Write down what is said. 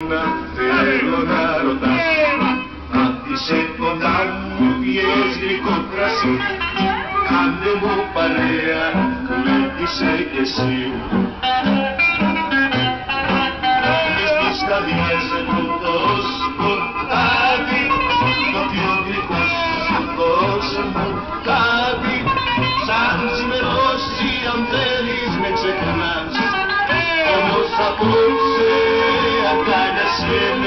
Θέλω να ρωτάς Αν είσαι κοντά μου πιες γλυκό κρασί Κάντε μου παρέα είσαι κι εσύ. Όλες τις καρδιές μου το σκοτάδι Το πιο γλυκό σου δώσε μου Spirit.